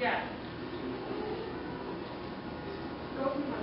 Yes. Go